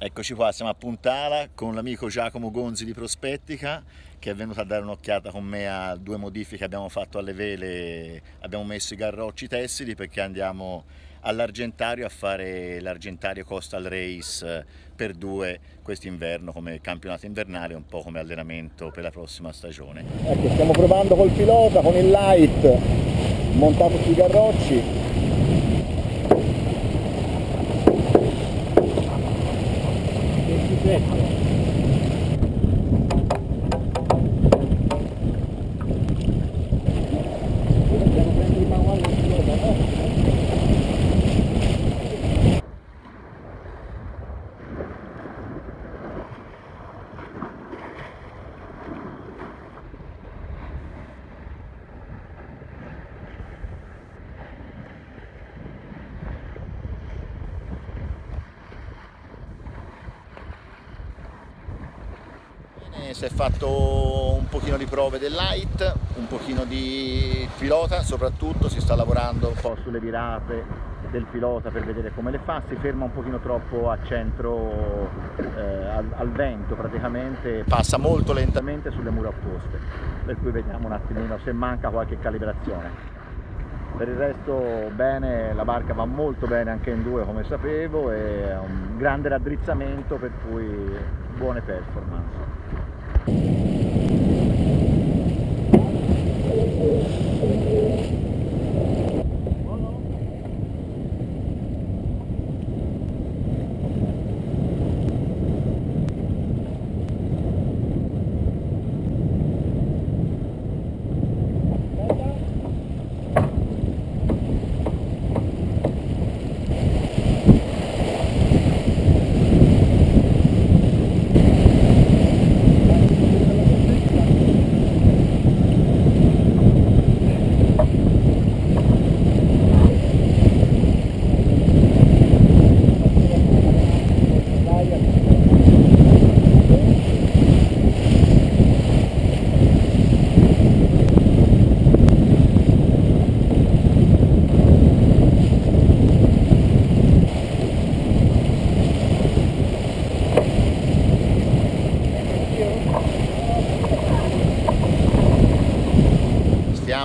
Eccoci qua, siamo a Puntala con l'amico Giacomo Gonzi di Prospettica che è venuto a dare un'occhiata con me a due modifiche che abbiamo fatto alle vele, abbiamo messo i garrocci tessili perché andiamo all'Argentario a fare l'Argentario Coastal Race per due quest'inverno come campionato invernale, un po' come allenamento per la prossima stagione. Ecco, stiamo provando col pilota, con il light montato sui garrocci Good. Si è fatto un pochino di prove del light, un pochino di pilota, soprattutto si sta lavorando un po' sulle virate del pilota per vedere come le fa, si ferma un pochino troppo a centro eh, al, al, vento praticamente, passa molto lentamente sulle mura opposte, per cui vediamo un attimino se manca qualche calibrazione. Per il resto bene, la barca va molto bene anche in due come sapevo e un grande raddrizzamento per cui buone performance. Yeah.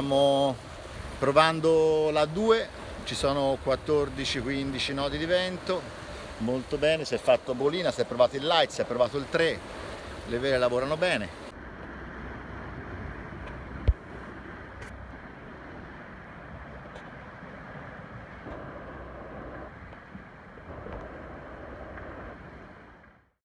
Stiamo provando la 2, ci sono 14-15 nodi di vento, molto bene, si è fatto bolina, si è provato il light, si è provato il 3, le vele lavorano bene.